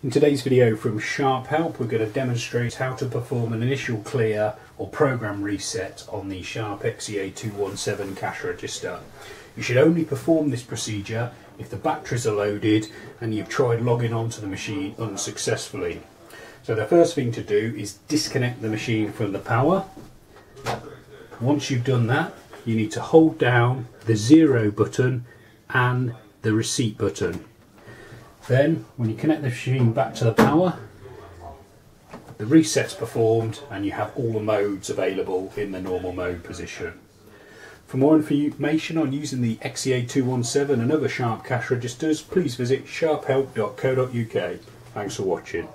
In today's video from Sharp Help we're going to demonstrate how to perform an initial clear or program reset on the Sharp XEA217 cash register. You should only perform this procedure if the batteries are loaded and you've tried logging onto the machine unsuccessfully. So the first thing to do is disconnect the machine from the power. Once you've done that you need to hold down the zero button and the receipt button. Then, when you connect the machine back to the power, the reset's performed and you have all the modes available in the normal mode position. For more information on using the XEA217 and other Sharp cash registers, please visit sharphelp.co.uk. Thanks for watching.